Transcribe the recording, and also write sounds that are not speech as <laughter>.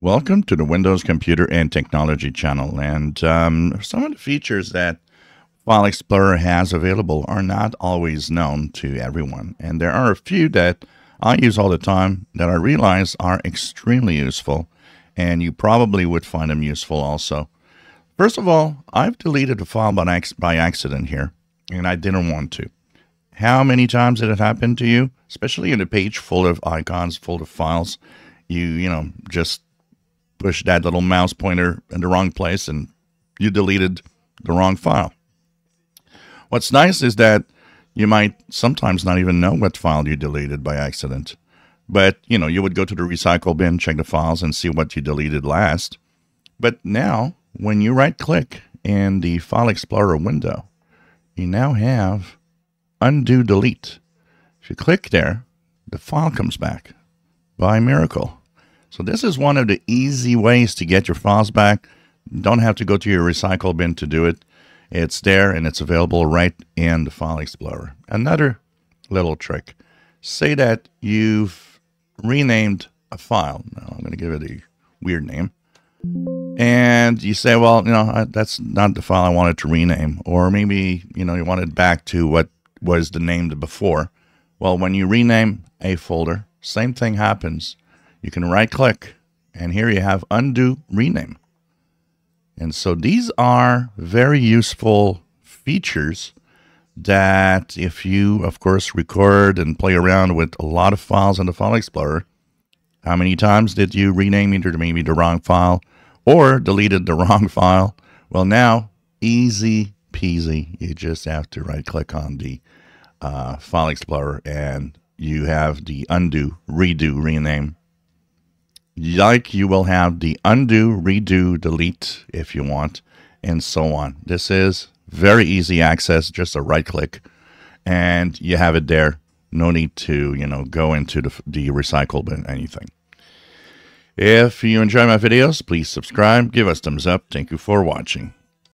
Welcome to the Windows Computer and Technology channel. And um, some of the features that File Explorer has available are not always known to everyone. And there are a few that I use all the time that I realize are extremely useful. And you probably would find them useful also. First of all, I've deleted a file by, by accident here, and I didn't want to. How many times did it happen to you? Especially in a page full of icons, full of files. You, you know, just push that little mouse pointer in the wrong place and you deleted the wrong file. What's nice is that you might sometimes not even know what file you deleted by accident. But, you know, you would go to the recycle bin, check the files, and see what you deleted last. But now, when you right click in the File Explorer window, you now have Undo Delete. If you click there, the file comes back by miracle. So this is one of the easy ways to get your files back. Don't have to go to your recycle bin to do it. It's there and it's available right in the File Explorer. Another little trick. Say that you've renamed a file. Now I'm going to give it a weird name. And you say, well, you know, that's not the file I wanted to rename. Or maybe, you know, you want it back to what was the name before. Well, when you rename a folder, same thing happens you can right click and here you have undo rename. And so these are very useful features that if you, of course, record and play around with a lot of files in the File Explorer, how many times did you rename either maybe the wrong file or deleted the <laughs> wrong file? Well, now, easy peasy. You just have to right click on the uh, File Explorer and you have the undo, redo, rename like you will have the undo, redo, delete if you want, and so on. This is very easy access, just a right click, and you have it there. No need to, you know, go into the, the recycle bin, anything. If you enjoy my videos, please subscribe, give us thumbs up. Thank you for watching.